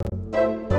Música